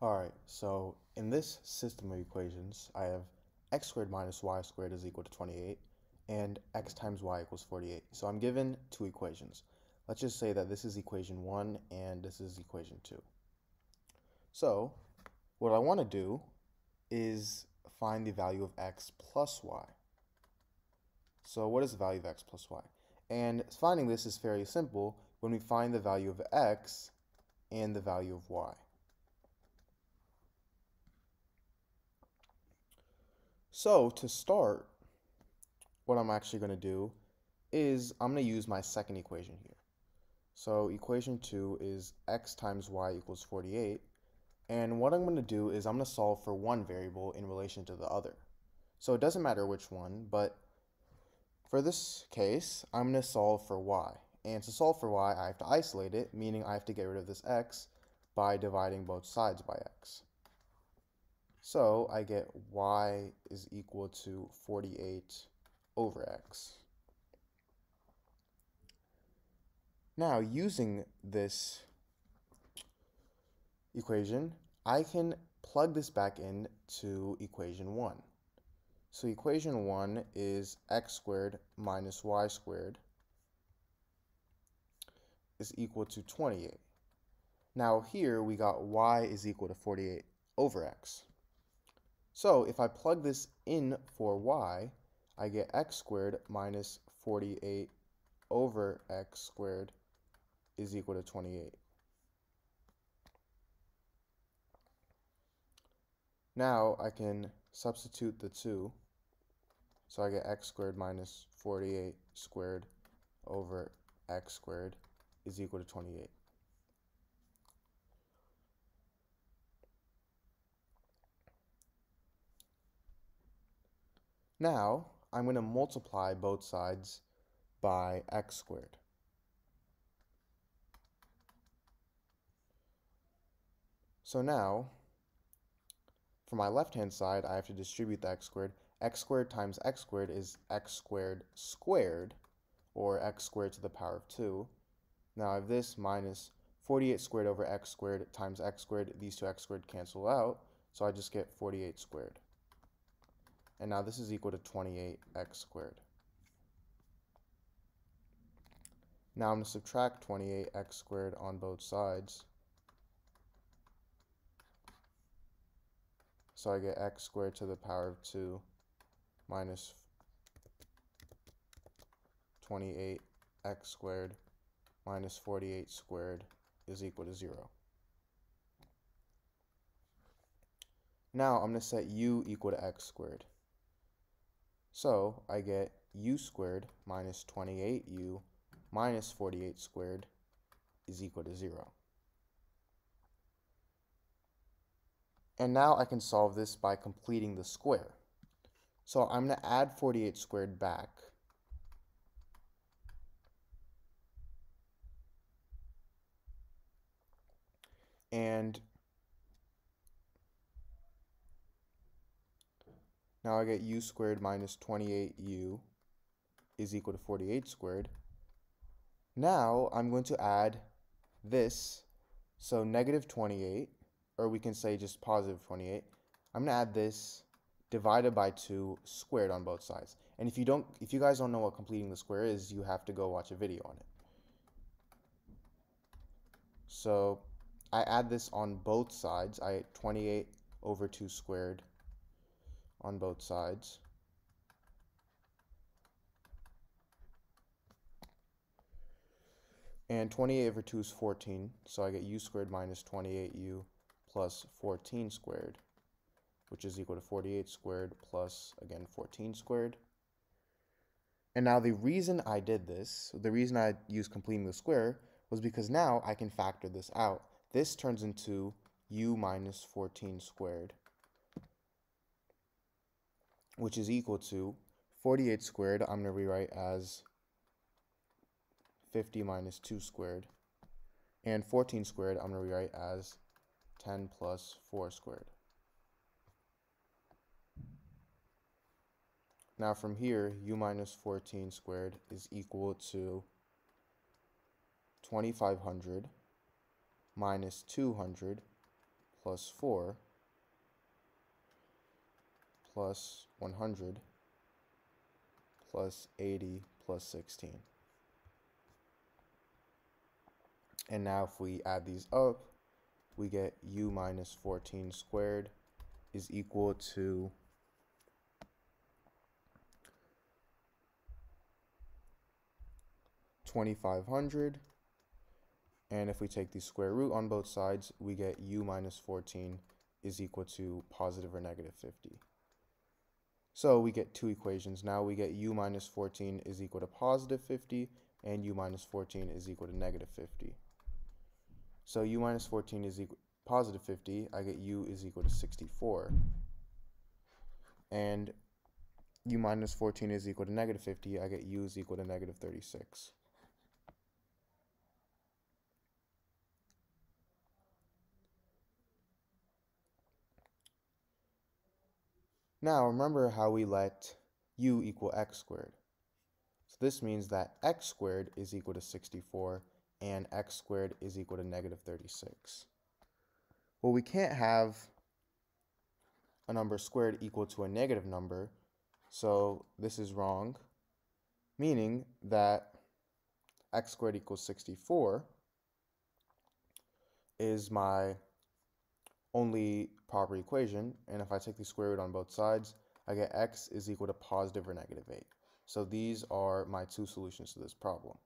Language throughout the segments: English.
Alright, so in this system of equations, I have x squared minus y squared is equal to 28 and x times y equals 48. So I'm given two equations. Let's just say that this is equation 1 and this is equation 2. So what I want to do is find the value of x plus y. So what is the value of x plus y? And finding this is fairly simple when we find the value of x and the value of y. So to start, what I'm actually going to do is I'm going to use my second equation here. So equation 2 is x times y equals 48. And what I'm going to do is I'm going to solve for one variable in relation to the other. So it doesn't matter which one, but for this case, I'm going to solve for y. And to solve for y, I have to isolate it, meaning I have to get rid of this x by dividing both sides by x. So I get y is equal to 48 over x. Now, using this equation, I can plug this back into equation 1. So equation 1 is x squared minus y squared is equal to 28. Now here we got y is equal to 48 over x. So if I plug this in for y, I get x squared minus 48 over x squared is equal to 28. Now I can substitute the 2. So I get x squared minus 48 squared over x squared is equal to 28. Now, I'm going to multiply both sides by x squared. So now, for my left-hand side, I have to distribute the x squared. x squared times x squared is x squared squared, or x squared to the power of 2. Now I have this minus 48 squared over x squared times x squared. These two x squared cancel out, so I just get 48 squared. And now this is equal to 28x squared. Now I'm going to subtract 28x squared on both sides. So I get x squared to the power of 2 minus 28x squared minus 48 squared is equal to 0. Now I'm going to set u equal to x squared. So I get u squared minus 28u minus 48 squared is equal to 0. And now I can solve this by completing the square. So I'm going to add 48 squared back. And Now I get u squared minus 28u is equal to 48 squared. Now I'm going to add this, so negative 28, or we can say just positive 28. I'm going to add this divided by 2 squared on both sides. And if you don't, if you guys don't know what completing the square is, you have to go watch a video on it. So I add this on both sides. I 28 over 2 squared on both sides. And 28 over 2 is 14, so I get u squared minus 28u plus 14 squared, which is equal to 48 squared plus, again, 14 squared. And now the reason I did this, the reason I used completing the square, was because now I can factor this out. This turns into u minus 14 squared which is equal to 48 squared, I'm going to rewrite as 50 minus 2 squared. And 14 squared, I'm going to rewrite as 10 plus 4 squared. Now from here, u minus 14 squared is equal to 2500 minus 200 plus 4 plus 100 plus 80 plus 16. And now if we add these up, we get u minus 14 squared is equal to Twenty-five hundred, and if we take the square root on both sides, we get u minus 14 is equal to positive or negative 50. So we get two equations. Now we get u minus 14 is equal to positive 50 and u minus 14 is equal to negative 50. So u minus 14 is equal positive 50. I get u is equal to 64. And u minus 14 is equal to negative 50. I get u is equal to negative 36. Now remember how we let u equal x squared. So this means that x squared is equal to 64 and x squared is equal to negative 36. Well, we can't have a number squared equal to a negative number, so this is wrong, meaning that x squared equals 64 is my only proper equation, and if I take the square root on both sides, I get x is equal to positive or negative 8. So these are my two solutions to this problem.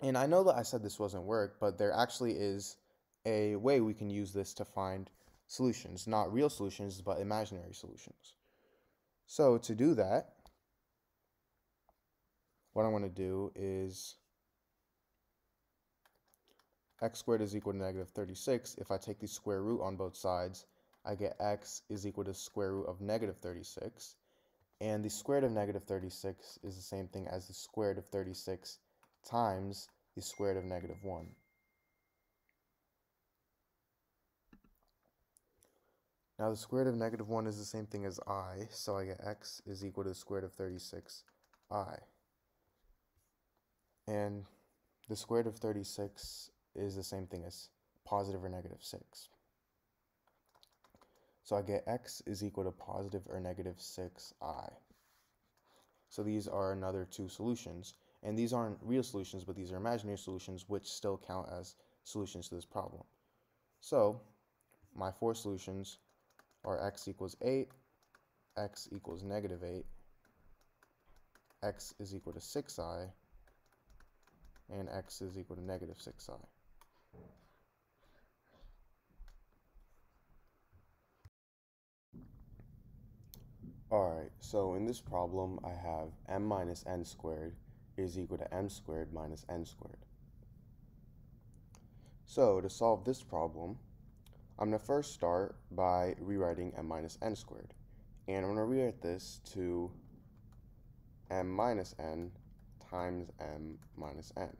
And I know that I said this wasn't work, but there actually is a way we can use this to find solutions, not real solutions, but imaginary solutions. So to do that, what I want to do is x squared is equal to negative 36. If I take the square root on both sides, I get x is equal to square root of negative 36. And the square root of negative 36 is the same thing as the square root of 36 times the square root of negative 1. Now the square root of negative 1 is the same thing as i, so I get x is equal to the square root of 36i. And the square root of 36 is the same thing as positive or negative 6. So I get x is equal to positive or negative 6i. So these are another two solutions. And these aren't real solutions, but these are imaginary solutions, which still count as solutions to this problem. So my four solutions are x equals 8, x equals negative 8, x is equal to 6i, and x is equal to negative 6i. Alright, so in this problem I have m minus n squared is equal to m squared minus n squared. So to solve this problem, I'm going to first start by rewriting m minus n squared. And I'm going to rewrite this to m minus n times m minus n.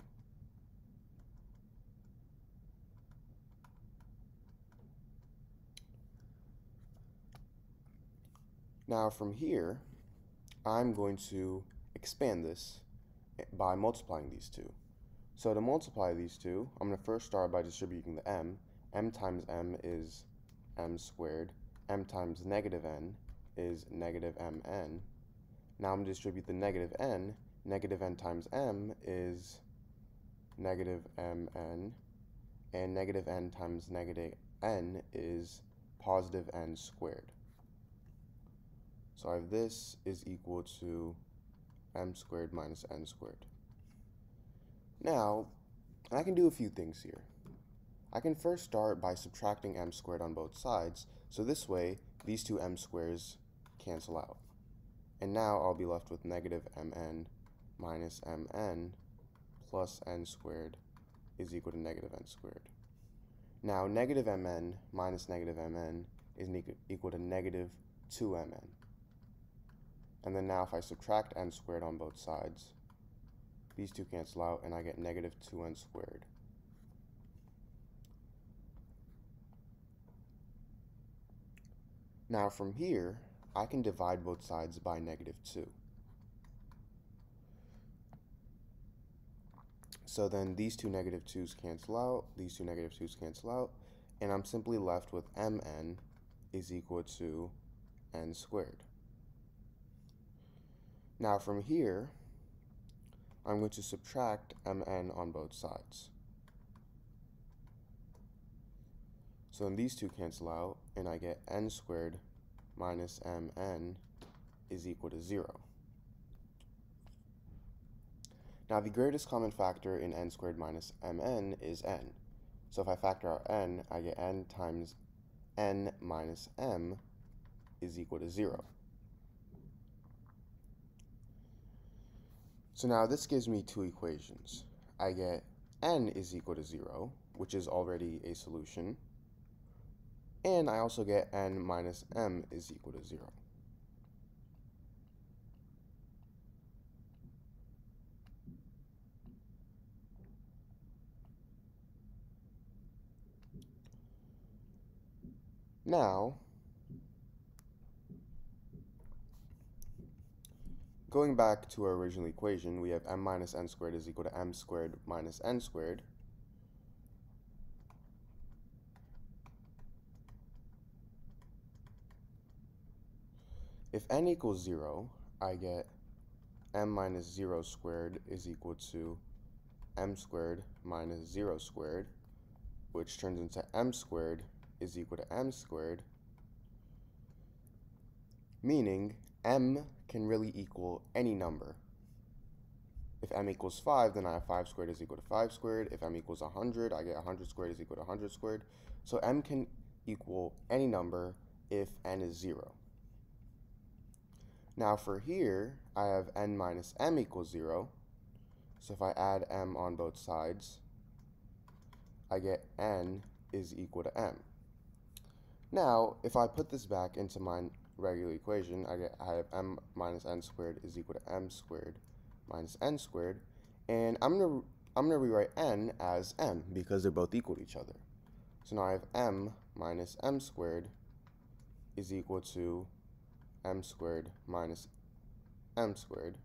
Now from here, I'm going to expand this by multiplying these two. So to multiply these two, I'm going to first start by distributing the m. m times m is m squared. m times negative n is negative mn. Now I'm going to distribute the negative n. Negative n times m is negative mn. And negative n times negative n is positive n squared. So I have this is equal to m squared minus n squared. Now, I can do a few things here. I can first start by subtracting m squared on both sides, so this way these two m squares cancel out. And now I'll be left with negative mn minus mn plus n squared is equal to negative n squared. Now negative mn minus negative mn is equal to negative 2mn. And then now if I subtract n squared on both sides, these two cancel out and I get negative 2n squared. Now from here, I can divide both sides by negative 2. So then these two negative 2's cancel out, these two negative 2's cancel out, and I'm simply left with mn is equal to n squared. Now from here, I'm going to subtract mn on both sides. So then these two cancel out, and I get n squared minus mn is equal to 0. Now the greatest common factor in n squared minus mn is n. So if I factor out n, I get n times n minus m is equal to 0. So now this gives me two equations. I get n is equal to 0, which is already a solution, and I also get n minus m is equal to 0. Now, going back to our original equation, we have m minus n squared is equal to m squared minus n squared. If n equals 0, I get m minus 0 squared is equal to m squared minus 0 squared, which turns into m squared is equal to m squared, meaning m can really equal any number. If m equals 5, then I have 5 squared is equal to 5 squared. If m equals 100, I get 100 squared is equal to 100 squared. So m can equal any number if n is 0. Now for here, I have n minus m equals 0. So if I add m on both sides, I get n is equal to m. Now, if I put this back into my regular equation, I get I have m minus n squared is equal to m squared minus n squared, and I'm gonna I'm gonna rewrite n as m because they're both equal to each other. So now I have m minus m squared is equal to m squared minus m squared.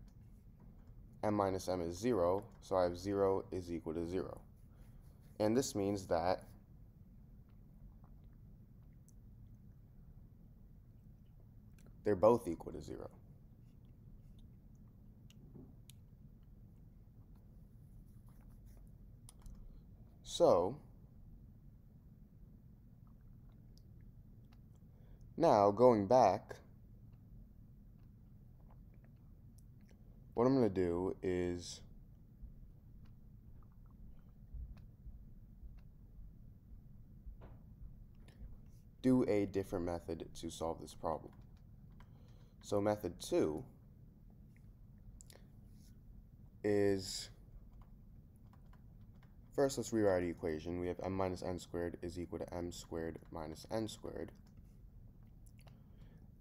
m minus m is 0, so I have 0 is equal to 0. And this means that they're both equal to 0. So, now going back, what I'm going to do is do a different method to solve this problem. So method 2 is, first let's rewrite the equation. We have m minus n squared is equal to m squared minus n squared.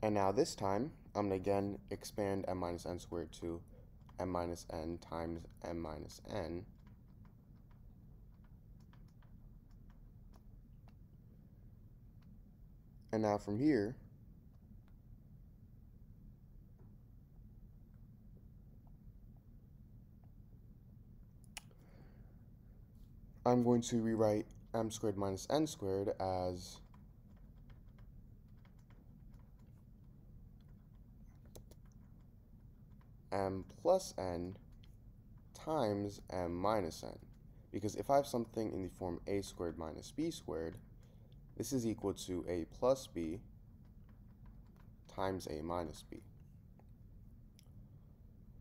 And now this time, I'm going to again expand m minus n squared to m minus n times m minus n. And now from here, I'm going to rewrite m squared minus n squared as m plus n times m minus n. Because if I have something in the form a squared minus b squared, this is equal to a plus b times a minus b.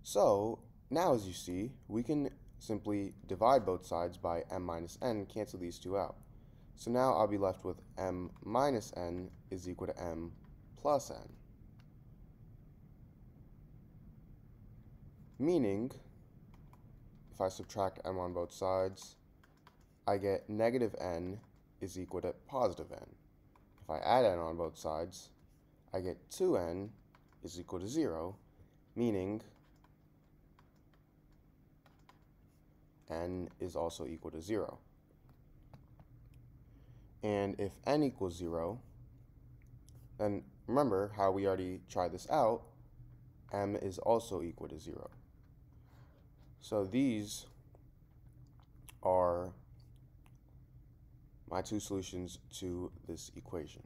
So, now as you see, we can simply divide both sides by m minus n, cancel these two out. So now I'll be left with m minus n is equal to m plus n. Meaning, if I subtract m on both sides, I get negative n is equal to positive n. If I add n on both sides, I get 2n is equal to 0, meaning n is also equal to 0. And if n equals 0, then remember how we already tried this out, m is also equal to 0. So these are my two solutions to this equation.